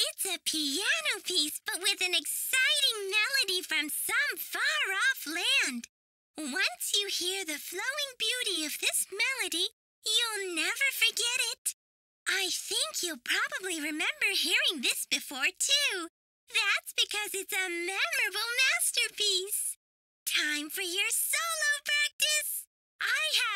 It's a piano piece, but with an exciting melody from some far off land. Once you hear the flowing beauty of this melody, you'll never forget it. I think you'll probably remember hearing this before, too. That's because it's a memorable masterpiece. Time for your solo practice. I have.